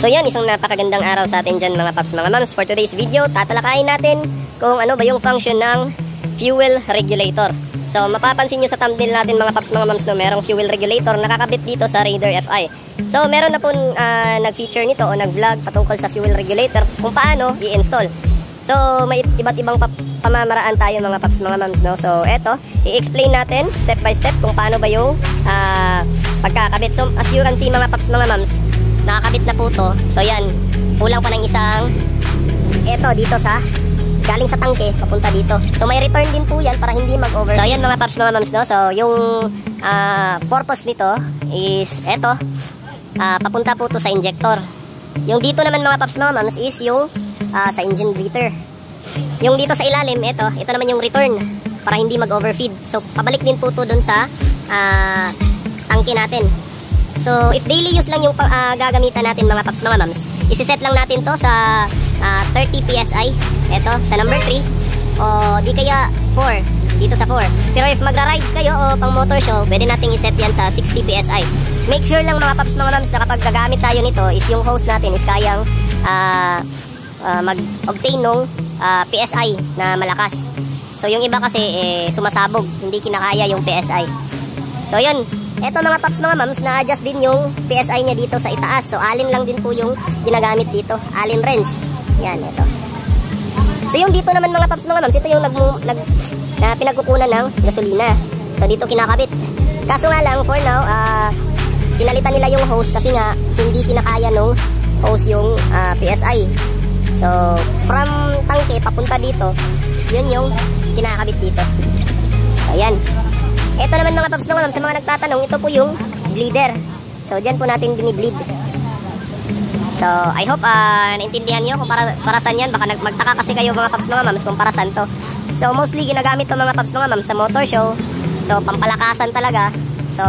So yan, isang napakagandang araw sa atin dyan mga paps, mga mams. For today's video, tatalakayin natin kung ano ba yung function ng fuel regulator. So mapapansin nyo sa thumbnail natin mga paps, mga mams, no, merong fuel regulator nakakabit dito sa Raider FI. So meron na po uh, nag-feature nito o nag-vlog patungkol sa fuel regulator kung paano i-install. So may iba't ibang pamamaraan tayo mga paps, mga mams, no? So eto, i-explain natin step by step kung paano ba yung uh, pagkakabit. So as you can see mga paps, mga mams, nakakabit na po to. So yan. Kulang pa ng isang eto dito sa galing sa tangke papunta dito. So may return din po yan para hindi mag over so yan mga paps mga mams no? So yung uh, purpose nito is eto. Uh, papunta po to sa injector. Yung dito naman mga paps mga mams is yung uh, sa engine breather. Yung dito sa ilalim ito ito naman yung return para hindi mag overfeed so pabalik din po to dun sa uh, tangke natin So, if daily use lang yung uh, gagamitan natin mga paps, mga mams, isiset lang natin to sa uh, 30 PSI. Ito, sa number 3. O di kaya 4. Dito sa 4. Pero if magra-rides kayo o pang motor show, pwede nating iset yan sa 60 PSI. Make sure lang mga paps, mga mams, na kapag gagamit tayo nito, is yung hose natin is kayang uh, uh, mag-obtain ng uh, PSI na malakas. So, yung iba kasi eh, sumasabog, hindi kinakaya yung PSI. So, yun. Ito mga paps mga mams, na-adjust din yung PSI niya dito sa itaas. So alin lang din po yung ginagamit dito. Alin wrench. Yan, ito. So yung dito naman mga paps mga mams, ito yung nag, nag, na pinagkukunan ng gasolina. So dito kinakabit. Kaso nga lang, for now, uh, pinalitan nila yung hose kasi nga hindi kinakaya nung hose yung uh, ah, PSI. So from tangke papunta dito, yun yung kinakabit dito. So yan. Ito naman mga paps mga sa mga nagtatanong, ito po yung bleeder. So, dyan po natin binibleed. So, I hope uh, naintindihan nyo kung para, para saan yan. Baka magtaka kasi kayo mga paps mga mams kung para saan to. So, mostly ginagamit to mga paps mga mams sa motor show. So, pampalakasan talaga. So,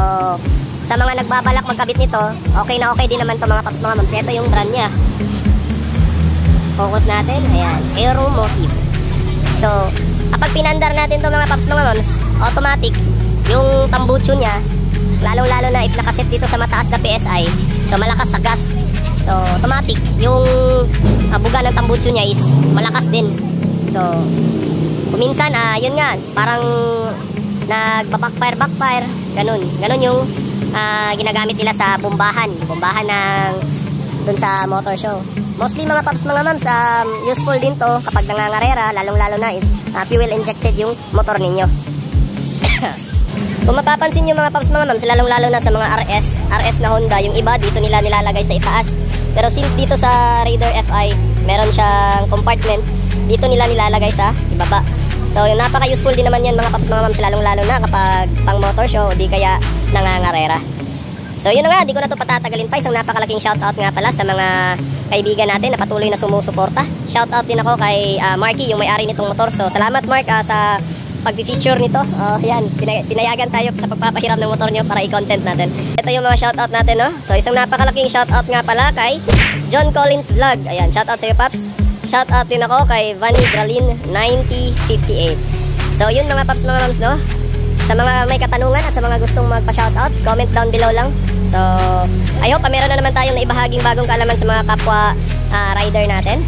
sa mga nagbabalak magkabit nito, okay na okay din naman to mga paps mga mams. Ito yung brand niya. Focus natin. Ayan. Aero Motive. So, kapag pinandar natin to mga paps mga mams, automatic, yung tambucho niya lalong lalo na if nakaset dito sa mataas na PSI so malakas sa gas. So automatic. Yung abuga ng tambucho niya is malakas din. So kuminsan ah yun nga parang nagbabackfire backfire ganun. Ganun yung uh, ginagamit nila sa bombahan. Bombahan ng dun sa motor show. Mostly mga paps mga mams um, useful din to kapag nangangarera lalong lalo na if uh, fuel injected yung motor ninyo Kung mapapansin nyo mga paps mga mams, lalong lalo na sa mga RS, RS na Honda, yung iba dito nila nilalagay sa itaas. Pero since dito sa Raider FI, meron siyang compartment, dito nila nilalagay sa ibaba. So yung napaka-useful din naman yan mga paps mga mams, lalong lalo na kapag pang motor show, di kaya nangangarera. So yun na nga, di ko na to patatagalin pa. Isang napakalaking shoutout nga pala sa mga kaibigan natin na patuloy na sumusuporta. Shoutout din ako kay uh, Marky, yung may-ari nitong motor. So salamat Mark uh, sa pag-feature nito. Oh, yan, pinay pinayagan tayo sa pagpapahiram ng motor nyo para i-content natin. Ito yung mga shoutout natin, no? So, isang napakalaking shoutout nga pala kay John Collins Vlog. Ayan, shoutout sa iyo, Paps. Shoutout din ako kay Vanny Gralin 9058. So, yun mga Paps, mga Mams, no? Sa mga may katanungan at sa mga gustong magpa-shoutout, comment down below lang. So, I hope ah, meron na naman tayong naibahaging bagong kalaman sa mga kapwa uh, rider natin.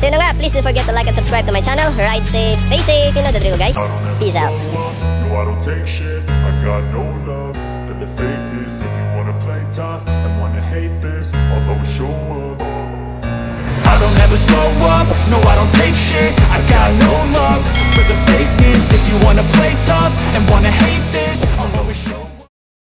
So yun nga, please don't forget to like and subscribe to my channel. Ride safe, stay safe, you know the drill guys. Peace out. No, I don't take shit. I got no love for the fakeness. If you wanna play tough and wanna hate this, I'll always show up. I don't ever slow up. No, I don't take shit. I got no